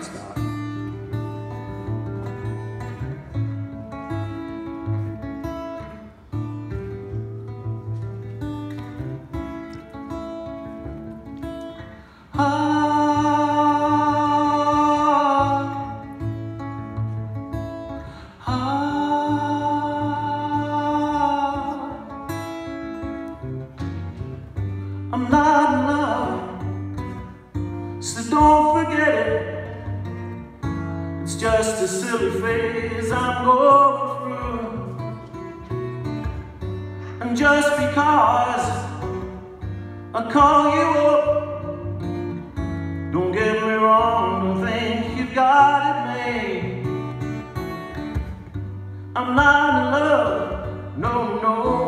might ah. start. Ah. I'm not It's just a silly phase I'm going through. And just because I call you up, don't get me wrong, don't think you've got it made. I'm not in love, no, no.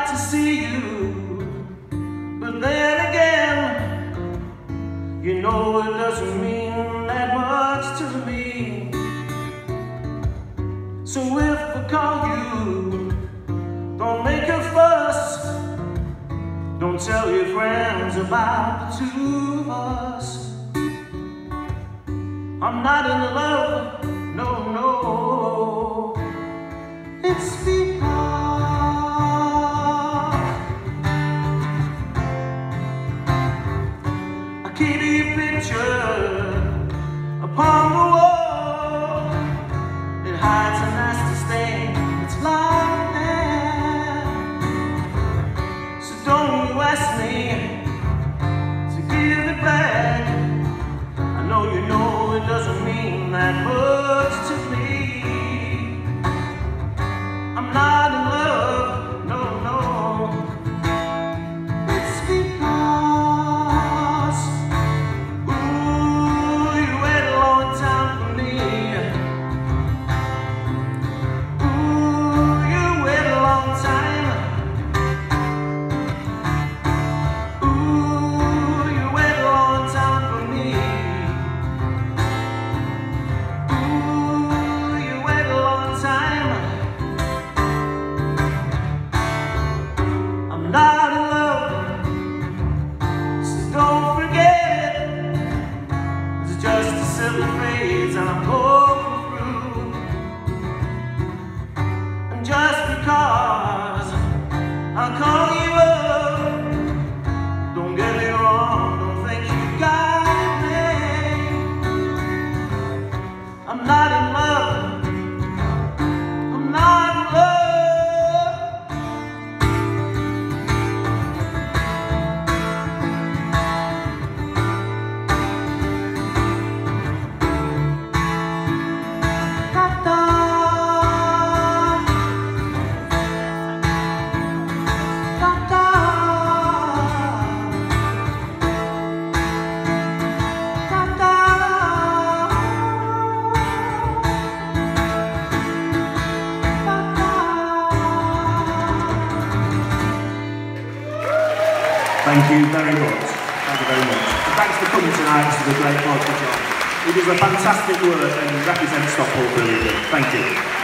Like to see you, but then again, you know it doesn't mean that much to me. So if I call you, don't make a fuss. Don't tell your friends about the two of us. I'm not in love, no, no. It's keep picture upon the wall. It hides a nasty stain. It's lying there. So don't you ask me to give it back. I know you know it doesn't mean that much Thank you very much. Thank you very much. And thanks for coming tonight. Is a great podcast. It is a fantastic work and represents Stockport brilliantly. Thank you.